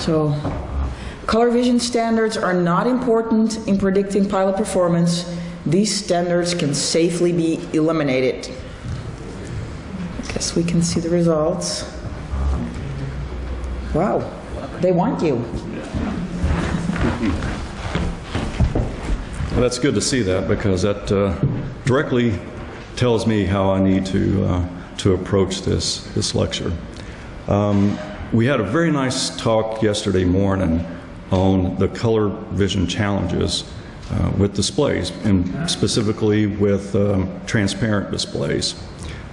So, color vision standards are not important in predicting pilot performance. These standards can safely be eliminated. I guess we can see the results. Wow, they want you. Well, that's good to see that because that uh, directly tells me how I need to uh, to approach this this lecture. Um, we had a very nice talk yesterday morning on the color vision challenges uh, with displays, and specifically with um, transparent displays.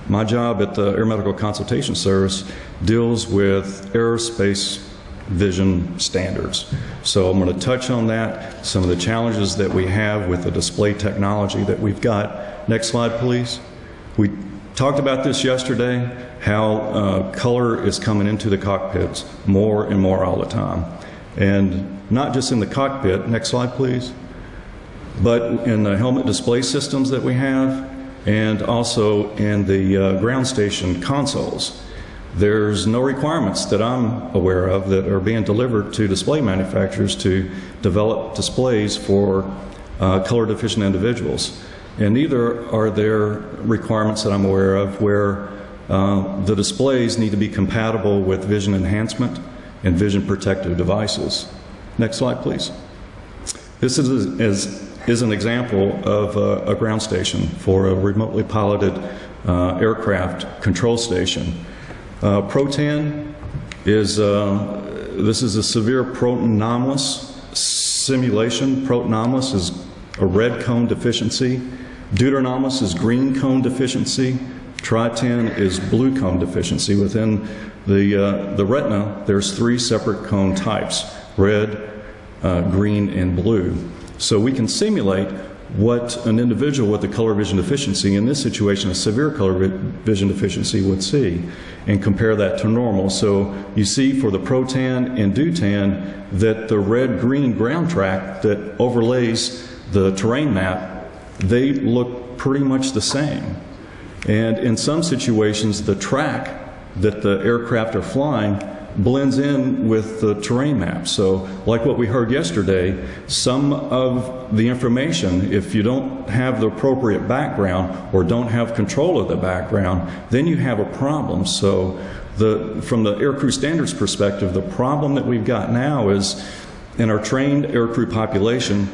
My job at the Aeromedical Consultation Service deals with aerospace vision standards. So I'm going to touch on that, some of the challenges that we have with the display technology that we've got. Next slide, please. We talked about this yesterday, how uh, color is coming into the cockpits more and more all the time. And not just in the cockpit, next slide, please, but in the helmet display systems that we have, and also in the uh, ground station consoles. There's no requirements that I'm aware of that are being delivered to display manufacturers to develop displays for uh, color deficient individuals. And neither are there requirements that I'm aware of where uh, the displays need to be compatible with vision enhancement and vision protective devices. Next slide, please. This is, is, is an example of a, a, ground station for a remotely piloted uh, aircraft control station. Uh, Protan is, uh, this is a severe protanomalous simulation. protanomalous is a red cone deficiency. Deuteranomalous is green cone deficiency. Tritan is blue cone deficiency. Within the, uh, the retina, there's three separate cone types, red, uh, green, and blue. So we can simulate what an individual with a color vision deficiency, in this situation a severe color vision deficiency, would see and compare that to normal. So you see for the Protan and Deutan that the red-green ground track that overlays the terrain map, they look pretty much the same. And in some situations, the track that the aircraft are flying blends in with the terrain map. So, like what we heard yesterday, some of the information, if you don't have the appropriate background or don't have control of the background, then you have a problem. So, the, from the aircrew standards perspective, the problem that we've got now is in our trained aircrew population,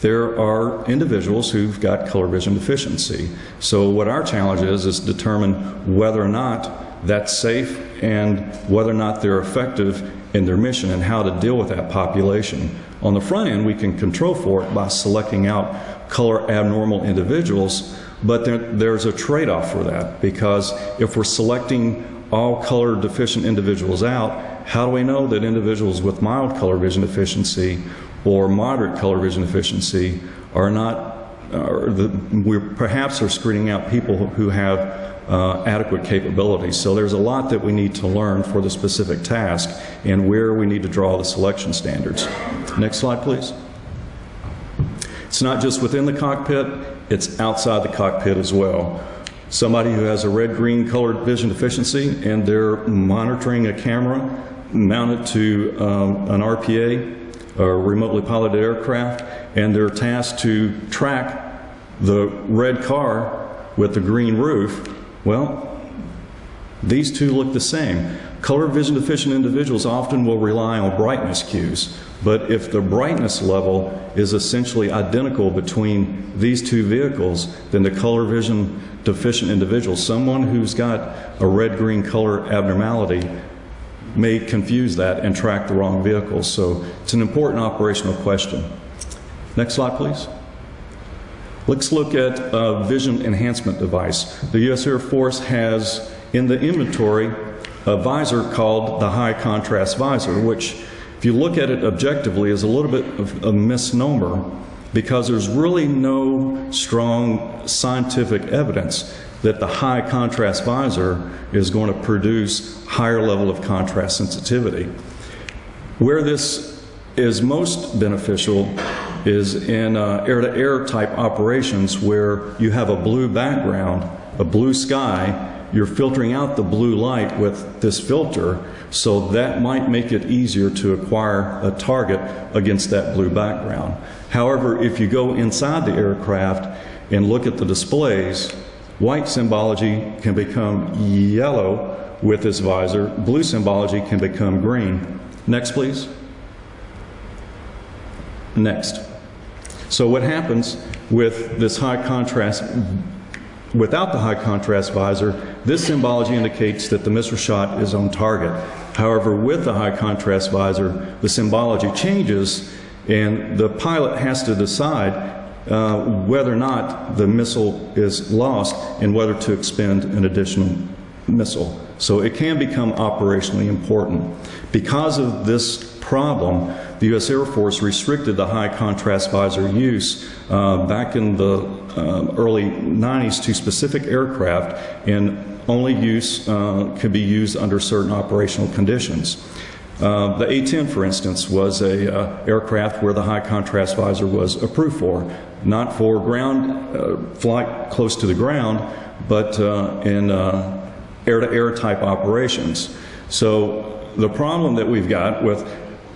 there are individuals who've got color vision deficiency. So, what our challenge is is determine whether or not that's safe and whether or not they're effective in their mission and how to deal with that population. On the front end, we can control for it by selecting out color abnormal individuals, but there, there's a trade off for that because if we're selecting all color deficient individuals out, how do we know that individuals with mild color vision deficiency or moderate color vision deficiency are not, the, we perhaps are screening out people who have uh, adequate capabilities. So there's a lot that we need to learn for the specific task and where we need to draw the selection standards. Next slide, please. It's not just within the cockpit, it's outside the cockpit as well. Somebody who has a red-green colored vision deficiency and they're monitoring a camera mounted to um, an RPA, Uh, remotely piloted aircraft, and they're tasked to track the red car with the green roof well, these two look the same. Color vision deficient individuals often will rely on brightness cues, but if the brightness level is essentially identical between these two vehicles, then the color vision deficient individual, someone who's got a red green color abnormality, may confuse that and track the wrong vehicles. So it's an important operational question. Next slide, please. Let's look at a vision enhancement device. The U.S. Air Force has in the inventory a visor called the high contrast visor, which, if you look at it objectively, is a little bit of a misnomer because there's really no strong scientific evidence that the high contrast visor is going to produce higher level of contrast sensitivity. Where this is most beneficial is in uh, air-to-air type operations where you have a blue background, a blue sky, you're filtering out the blue light with this filter, so that might make it easier to acquire a target against that blue background. However, if you go inside the aircraft and look at the displays, white symbology can become yellow with this visor, blue symbology can become green. Next, please. Next. So what happens with this high contrast, without the high contrast visor, this symbology indicates that the missile shot is on target. However, with the high contrast visor, the symbology changes and the pilot has to decide uh, whether or not the missile is lost and whether to expend an additional missile. So it can become operationally important. Because of this problem, the U.S. Air Force restricted the high contrast visor use uh, back in the uh, early 90s to specific aircraft, and only use uh, could be used under certain operational conditions. Uh, the A-10, for instance, was a uh, aircraft where the high contrast visor was approved for, not for ground uh, flight close to the ground, but uh, in uh, air-to-air type operations. So the problem that we've got with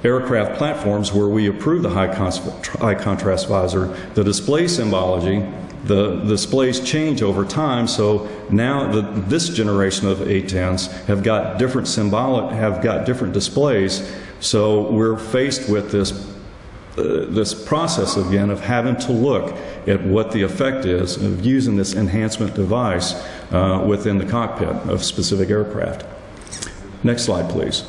aircraft platforms where we approve the high, high contrast visor, the display symbology the displays change over time, so now the, this generation of A10s have got different symbolic, have got different displays. So we're faced with this uh, this process again of having to look at what the effect is of using this enhancement device uh, within the cockpit of specific aircraft. Next slide, please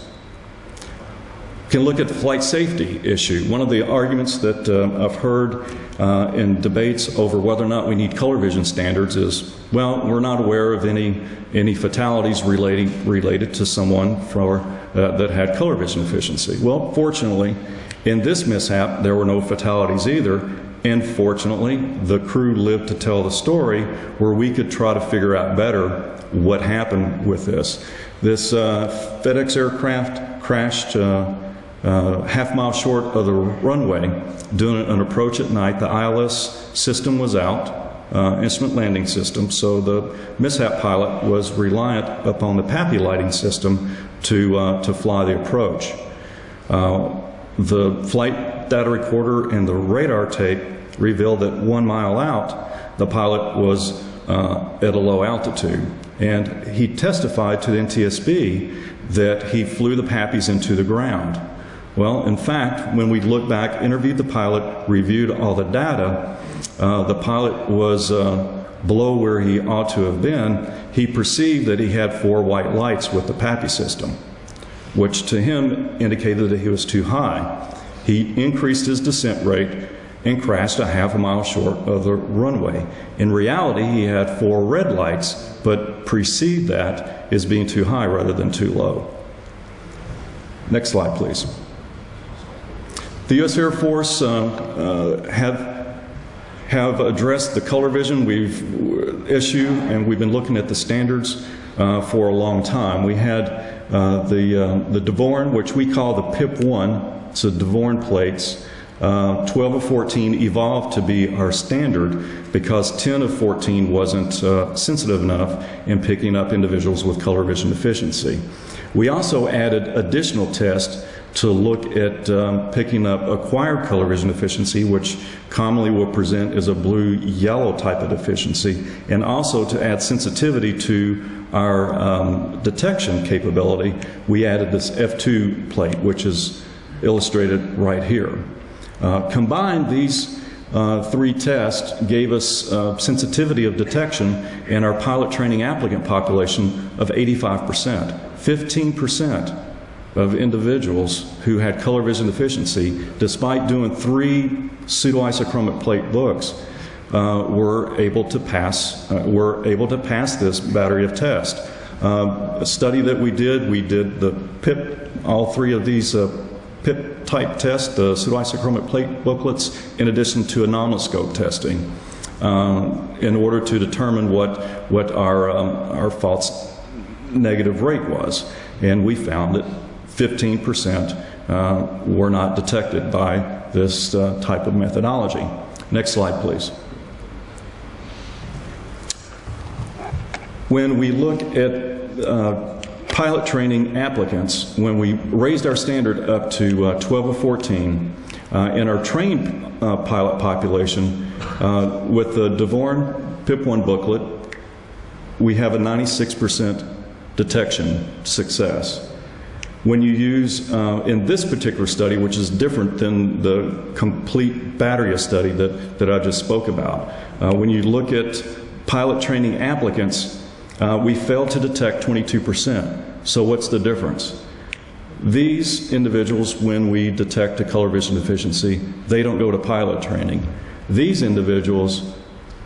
can look at the flight safety issue. One of the arguments that uh, I've heard uh, in debates over whether or not we need color vision standards is, well, we're not aware of any any fatalities relating related to someone for uh, that had color vision deficiency. Well, fortunately, in this mishap, there were no fatalities either. And fortunately, the crew lived to tell the story where we could try to figure out better what happened with this. This uh, FedEx aircraft crashed uh, half mile short of the runway, doing an approach at night. The ILS system was out, uh, instrument landing system, so the mishap pilot was reliant upon the PAPI lighting system to, uh, to fly the approach. Uh, the flight data recorder and the radar tape revealed that one mile out, the pilot was uh, at a low altitude. And he testified to the NTSB that he flew the PAPIs into the ground. Well, in fact, when we look back, interviewed the pilot, reviewed all the data, uh, the pilot was uh, below where he ought to have been. He perceived that he had four white lights with the PAPI system, which to him indicated that he was too high. He increased his descent rate and crashed a half a mile short of the runway. In reality, he had four red lights, but perceived that as being too high rather than too low. Next slide, please. The U.S. Air Force uh, uh, have have addressed the color vision we've issue, and we've been looking at the standards uh, for a long time. We had uh, the uh, the Dvorine, which we call the PIP one, so Dvorine plates. Uh, 12 of 14 evolved to be our standard because 10 of 14 wasn't sensitive enough in picking up individuals with color vision deficiency. We also added additional tests to look at um, picking up acquired color vision deficiency, which commonly will present as a blue yellow type of deficiency, and also to add sensitivity to our um, detection capability, we added this F2 plate, which is illustrated right here. Uh, combined, these uh, three tests gave us uh, sensitivity of detection in our pilot training applicant population of 85%. 15% of individuals who had color vision deficiency, despite doing three pseudoisochromic plate books, uh, were able to pass uh, were able to pass this battery of tests. Uh, a study that we did, we did the PIP, all three of these uh, PIP type tests, the pseudoisochromic plate booklets, in addition to anomaliscope testing, um, in order to determine what what our um, our false negative rate was, and we found that 15% uh, were not detected by this uh, type of methodology. Next slide, please. When we look at uh, pilot training applicants, when we raised our standard up to uh, 12 or 14, uh, in our trained uh, pilot population, with the Dvorine PIP-1 booklet, we have a 96% detection success. When you use, uh, in this particular study, which is different than the complete battery study that, that I just spoke about, uh, when you look at pilot training applicants, uh, we failed to detect 22%. So what's the difference? These individuals, when we detect a color vision deficiency, they don't go to pilot training. These individuals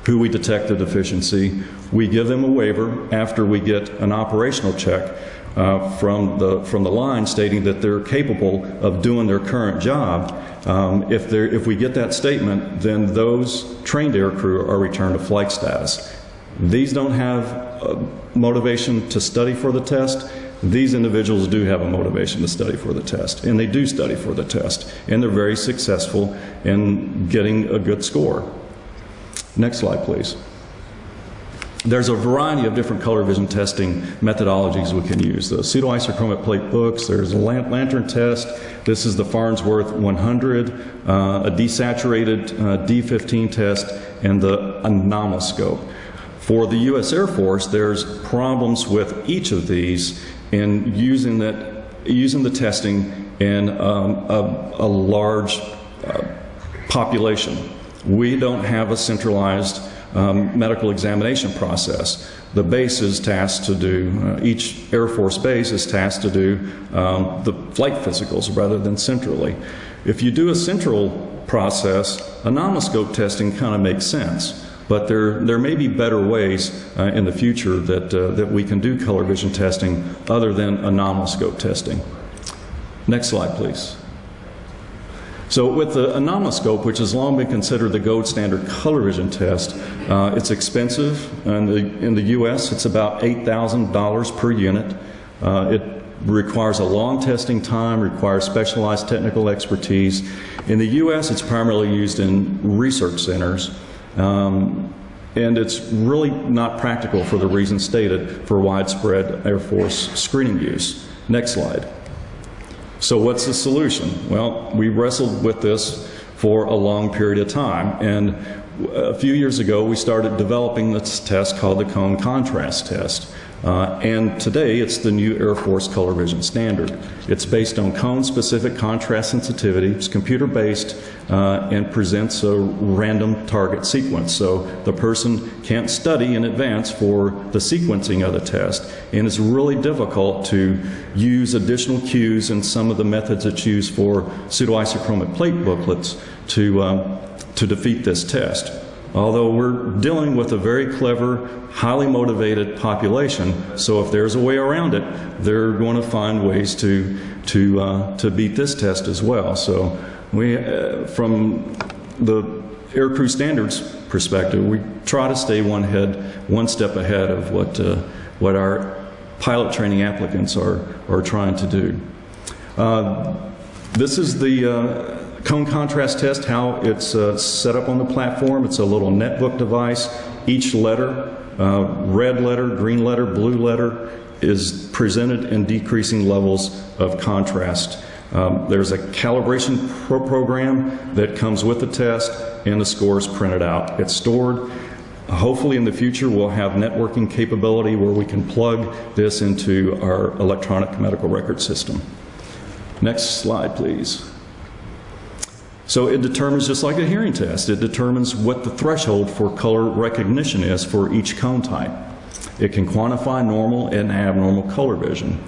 who we detect the deficiency, we give them a waiver after we get an operational check uh, from the from the line stating that they're capable of doing their current job. Um, if if we get that statement, then those trained air crew are returned to flight status. These don't have uh, motivation to study for the test. These individuals do have a motivation to study for the test, and they do study for the test, and they're very successful in getting a good score. Next slide, please. There's a variety of different color vision testing methodologies we can use. The pseudoisochromate plate books, there's a lan- lantern test. This is the Farnsworth 100, uh, a desaturated uh, D15 test, and the anomaloscope. For the U.S. Air Force, there's problems with each of these in using that, using the testing in um, a, a large uh, population. We don't have a centralized um, medical examination process. The base is tasked to do, uh, each Air Force base is tasked to do um, the flight physicals rather than centrally. If you do a central process, anomaloscope testing kind of makes sense. But there, there may be better ways uh, in the future that, uh, that we can do color vision testing other than anomaloscope testing. Next slide, please. So with the anomaloscope, which has long been considered the gold standard color vision test, uh, it's expensive. In the, in the U.S., it's about $8,000 per unit. Uh, it requires a long testing time, requires specialized technical expertise. In the U.S., it's primarily used in research centers. Um, and it's really not practical for the reasons stated for widespread Air Force screening use. Next slide. So, what's the solution? Well, we wrestled with this for a long period of time, and a few years ago we started developing this test called the cone contrast test. Uh, and today it's the new Air Force color vision standard. It's based on cone specific contrast sensitivity, it's computer based, uh, and presents a random target sequence. So the person can't study in advance for the sequencing of the test, and it's really difficult to use additional cues and some of the methods that's used for pseudoisochromate plate booklets to, um, to defeat this test. Although we're dealing with a very clever, highly motivated population, so if there's a way around it, they're going to find ways to to uh, to beat this test as well. So we, uh, from the aircrew standards perspective, we try to stay one head, one step ahead of what uh, what our pilot training applicants are are trying to do. Uh, this is the uh, cone contrast test, how it's uh, set up on the platform. It's a little netbook device. Each letter, uh, red letter, green letter, blue letter, is presented in decreasing levels of contrast. Um, there's a calibration pro program that comes with the test, and the score is printed out. It's stored. Hopefully, in the future, we'll have networking capability where we can plug this into our electronic medical record system. Next slide, please. So it determines, just like a hearing test, it determines what the threshold for color recognition is for each cone type. It can quantify normal and abnormal color vision.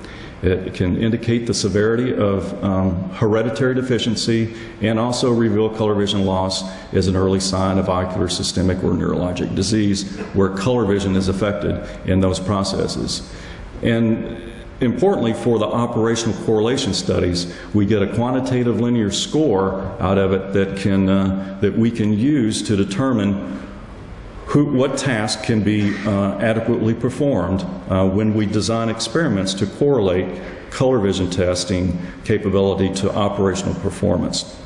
It can indicate the severity of um, hereditary deficiency and also reveal color vision loss as an early sign of ocular, systemic, or neurologic disease where color vision is affected in those processes. And Importantly, for the operational correlation studies, we get a quantitative linear score out of it that, can, uh, that we can use to determine who, what task can be uh, adequately performed uh, when we design experiments to correlate color vision testing capability to operational performance.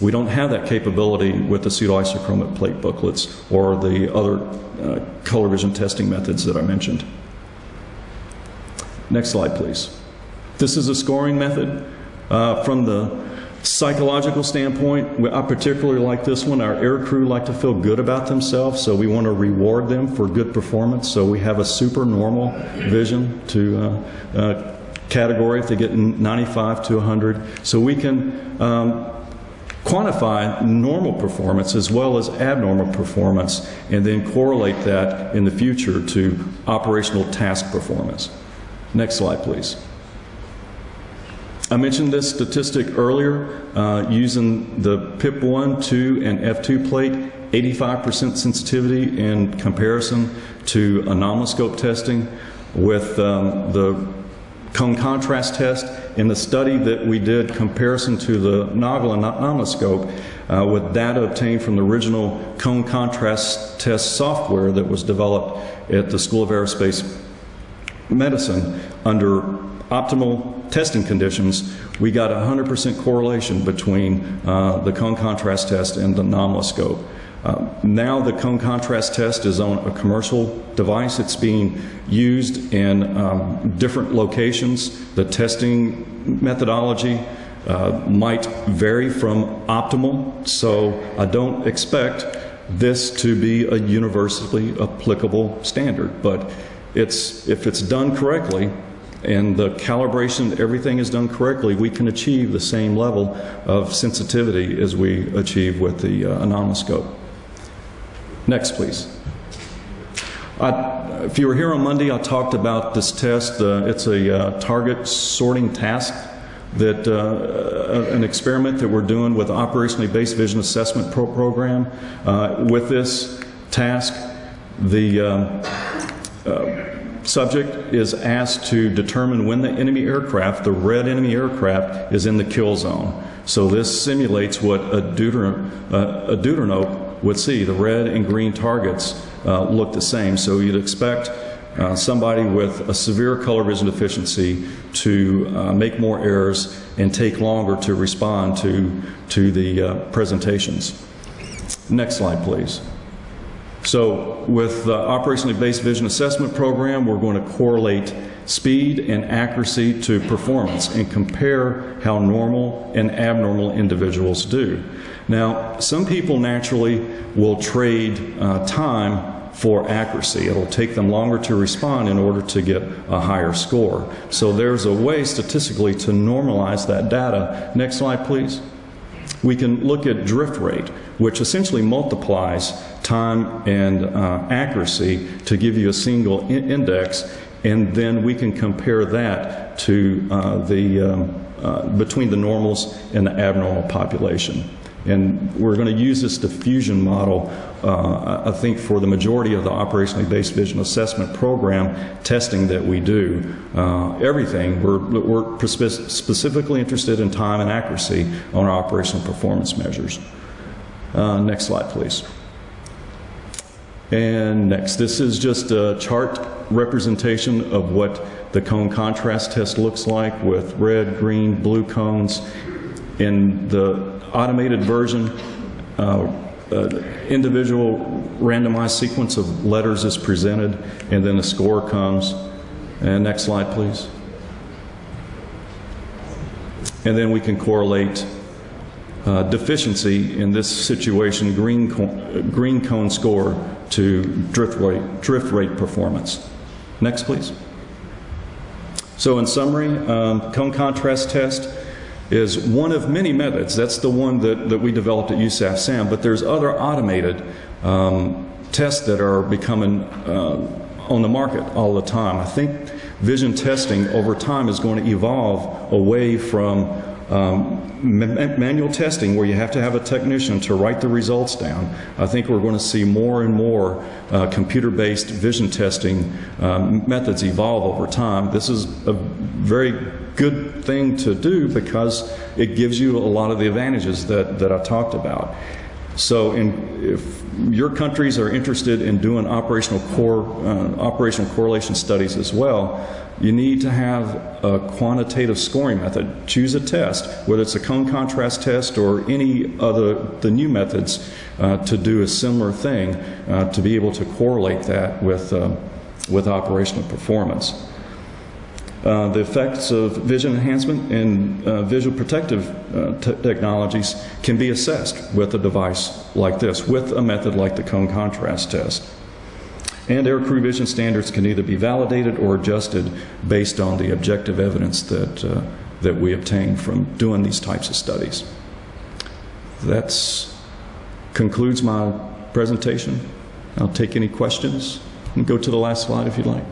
We don't have that capability with the pseudoisochromate plate booklets or the other uh, color vision testing methods that I mentioned. Next slide, please. This is a scoring method. Uh, From the psychological standpoint, I particularly like this one. Our air crew like to feel good about themselves, so we want to reward them for good performance. So we have a super normal vision to uh, uh, category if they get 95 to 100. So we can um, quantify normal performance as well as abnormal performance and then correlate that in the future to operational task performance. Next slide, please. I mentioned this statistic earlier uh, using the PIP1, 2, and F2 plate, 85% sensitivity in comparison to anomaloscope testing with um, the cone contrast test. In the study that we did comparison to the Nagel anomaloscope uh, with data obtained from the original cone contrast test software that was developed at the School of Aerospace medicine under optimal testing conditions, we got 100% correlation between uh, the cone contrast test and the anomaloscope. Uh, now the cone contrast test is on a commercial device. It's being used in um, different locations. The testing methodology uh, might vary from optimal, so I don't expect this to be a universally applicable standard. But it's, if it's done correctly, and the calibration, everything is done correctly, we can achieve the same level of sensitivity as we achieve with the uh, anomaloscope. Next, please. I, if you were here on Monday, I talked about this test. Uh, it's a uh, target sorting task that uh, an experiment that we're doing with operationally based vision assessment pro- program. Uh, with this task, the um, uh, subject is asked to determine when the enemy aircraft, the red enemy aircraft, is in the kill zone. So this simulates what a, deuter, uh, a deuteranope would see. The red and green targets uh, look the same. So you'd expect uh, somebody with a severe color vision deficiency to uh, make more errors and take longer to respond to, to the uh, presentations. Next slide, please. So with the operationally based vision assessment program, we're going to correlate speed and accuracy to performance and compare how normal and abnormal individuals do. Now, some people naturally will trade uh, time for accuracy. It'll take them longer to respond in order to get a higher score. So there's a way statistically to normalize that data. Next slide, please. We can look at drift rate, which essentially multiplies time and uh, accuracy to give you a single in- index, and then we can compare that to uh, the um, uh, between the normals and the abnormal population. And we're going to use this diffusion model, uh, I think, for the majority of the operationally based vision assessment program testing that we do. Uh, everything, we're, we're specifically interested in time and accuracy on our operational performance measures. Uh, next slide, please. And next, this is just a chart representation of what the cone contrast test looks like with red, green, blue cones. In the automated version, uh, uh, individual randomized sequence of letters is presented, and then a score comes. And next slide, please. And then we can correlate uh, deficiency in this situation, green cone, green cone score, to drift rate, drift rate performance. Next, please. So, in summary, um, cone contrast test is one of many methods. That's the one that, that we developed at USAF SAM, but there's other automated um, tests that are becoming uh, on the market all the time. I think vision testing over time is going to evolve away from um, manual testing where you have to have a technician to write the results down. I think we're going to see more and more uh, computer based vision testing um, methods evolve over time. This is a very good thing to do because it gives you a lot of the advantages that, that I talked about. So, in, if your countries are interested in doing operational core, uh, operational correlation studies as well, you need to have a quantitative scoring method. Choose a test, whether it's a cone contrast test or any other the new methods, uh, to do a similar thing uh, to be able to correlate that with uh, with operational performance. Uh, The effects of vision enhancement and uh, visual protective uh, te- technologies can be assessed with a device like this, with a method like the cone contrast test. And air crew vision standards can either be validated or adjusted based on the objective evidence that, uh, that we obtain from doing these types of studies. That's concludes my presentation. I'll take any questions and go to the last slide if you'd like.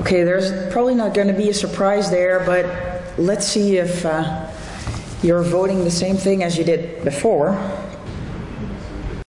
Okay, there's probably not going to be a surprise there, but let's see if uh, you're voting the same thing as you did before.